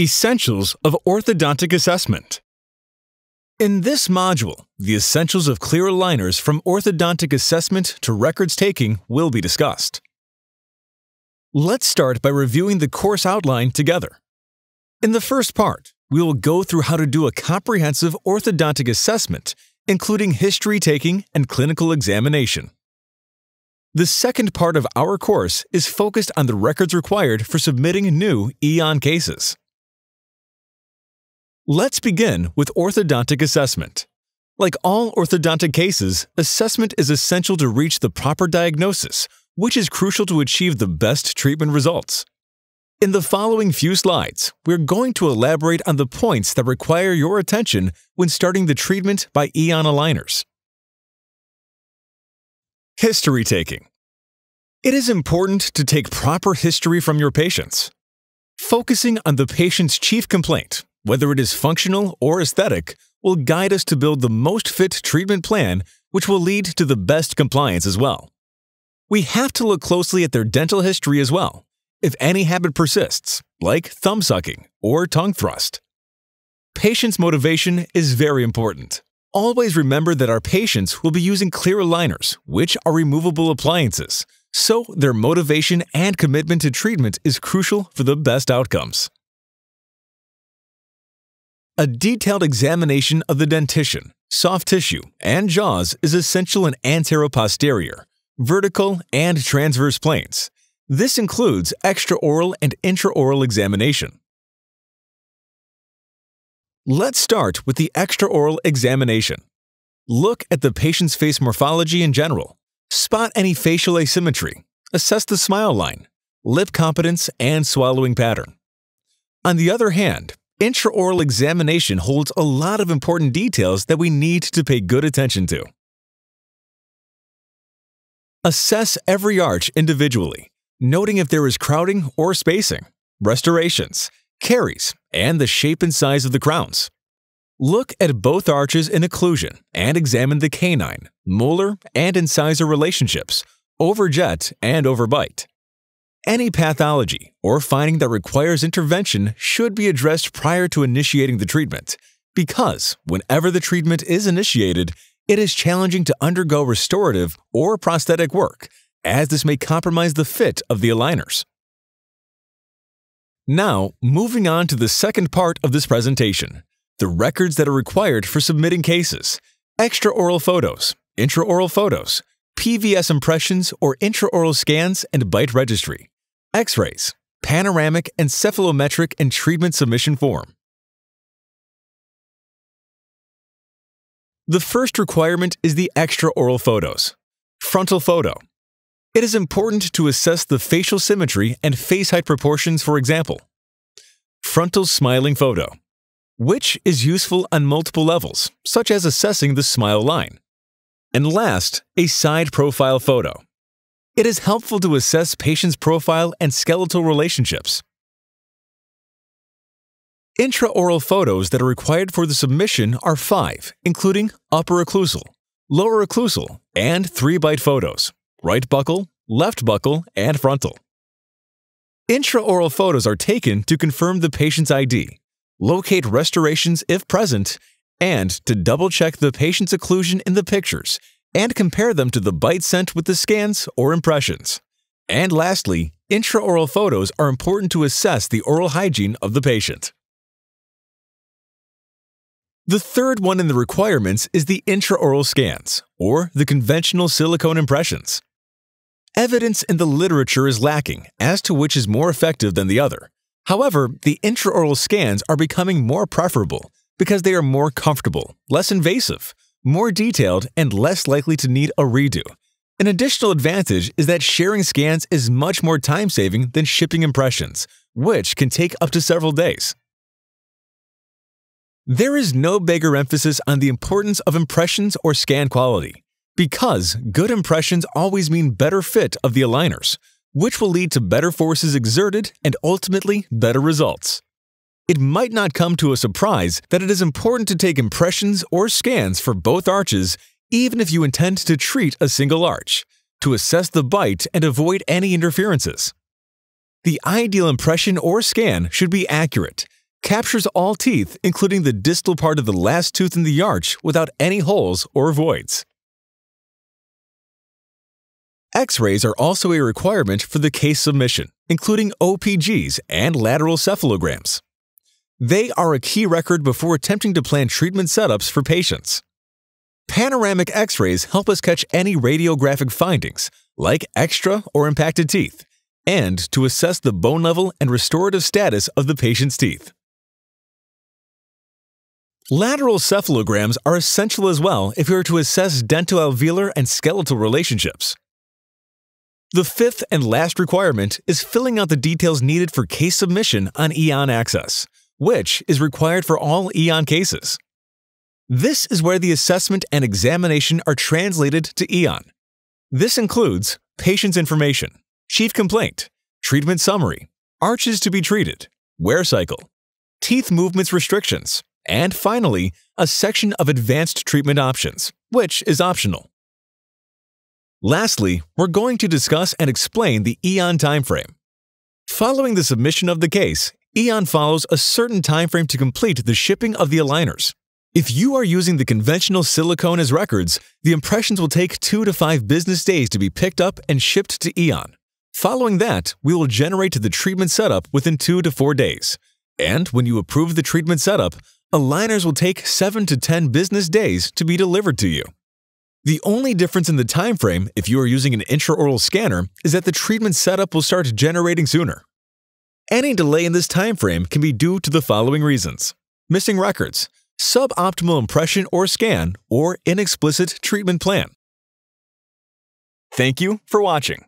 Essentials of Orthodontic Assessment In this module, the essentials of clear aligners from orthodontic assessment to records taking will be discussed. Let's start by reviewing the course outline together. In the first part, we will go through how to do a comprehensive orthodontic assessment, including history taking and clinical examination. The second part of our course is focused on the records required for submitting new EON cases. Let's begin with orthodontic assessment. Like all orthodontic cases, assessment is essential to reach the proper diagnosis, which is crucial to achieve the best treatment results. In the following few slides, we're going to elaborate on the points that require your attention when starting the treatment by EON aligners. History taking. It is important to take proper history from your patients. Focusing on the patient's chief complaint, whether it is functional or aesthetic, will guide us to build the most fit treatment plan, which will lead to the best compliance as well. We have to look closely at their dental history as well, if any habit persists, like thumb sucking or tongue thrust. Patient's motivation is very important. Always remember that our patients will be using clear aligners, which are removable appliances, so their motivation and commitment to treatment is crucial for the best outcomes. A detailed examination of the dentition, soft tissue, and jaws is essential in anteroposterior, vertical, and transverse planes. This includes extraoral and intraoral examination. Let's start with the extraoral examination. Look at the patient's face morphology in general. Spot any facial asymmetry. Assess the smile line, lip competence, and swallowing pattern. On the other hand, Intraoral examination holds a lot of important details that we need to pay good attention to. Assess every arch individually, noting if there is crowding or spacing, restorations, caries, and the shape and size of the crowns. Look at both arches in occlusion and examine the canine, molar, and incisor relationships, overjet and overbite. Any pathology or finding that requires intervention should be addressed prior to initiating the treatment, because whenever the treatment is initiated, it is challenging to undergo restorative or prosthetic work, as this may compromise the fit of the aligners. Now, moving on to the second part of this presentation, the records that are required for submitting cases, extraoral photos, intraoral photos, PVS impressions or intraoral scans and bite registry, X-rays, panoramic and cephalometric and treatment submission form. The first requirement is the extraoral photos. Frontal photo. It is important to assess the facial symmetry and face height proportions, for example. Frontal smiling photo, which is useful on multiple levels, such as assessing the smile line. And last, a side profile photo, it is helpful to assess patient's profile and skeletal relationships. Intraoral photos that are required for the submission are five, including upper occlusal, lower occlusal, and three bite photos, right buccal, left buccal, and frontal. Intraoral photos are taken to confirm the patient's ID, locate restorations if present, and to double-check the patient's occlusion in the pictures and compare them to the bite sent with the scans or impressions. And lastly, intraoral photos are important to assess the oral hygiene of the patient. The third one in the requirements is the intraoral scans, or the conventional silicone impressions. Evidence in the literature is lacking as to which is more effective than the other. However, the intraoral scans are becoming more preferable because they are more comfortable, less invasive, more detailed, and less likely to need a redo. An additional advantage is that sharing scans is much more time-saving than shipping impressions, which can take up to several days. There is no bigger emphasis on the importance of impressions or scan quality, because good impressions always mean better fit of the aligners, which will lead to better forces exerted and ultimately better results. It might not come to a surprise that it is important to take impressions or scans for both arches even if you intend to treat a single arch, to assess the bite and avoid any interferences. The ideal impression or scan should be accurate, captures all teeth, including the distal part of the last tooth in the arch, without any holes or voids. X-rays are also a requirement for the case submission, including OPGs and lateral cephalograms. They are a key record before attempting to plan treatment setups for patients. Panoramic X-rays help us catch any radiographic findings, like extra or impacted teeth, and to assess the bone level and restorative status of the patient's teeth. Lateral cephalograms are essential as well if we are to assess dental-alveolar and skeletal relationships. The fifth and last requirement is filling out the details needed for case submission on Eon Access, which is required for all Eon cases. This is where the assessment and examination are translated to Eon. This includes patient's information, chief complaint, treatment summary, arches to be treated, wear cycle, teeth movements restrictions, and finally, a section of advanced treatment options, which is optional. Lastly, we're going to discuss and explain the EON timeframe. Following the submission of the case, EON follows a certain timeframe to complete the shipping of the aligners. If you are using the conventional silicone as records, the impressions will take 2 to 5 business days to be picked up and shipped to EON. Following that, we will generate the treatment setup within 2 to 4 days. And when you approve the treatment setup, aligners will take 7 to 10 business days to be delivered to you. The only difference in the time frame if you are using an intraoral scanner is that the treatment setup will start generating sooner. Any delay in this time frame can be due to the following reasons. Missing records, suboptimal impression or scan, or inexplicit treatment plan. Thank you for watching.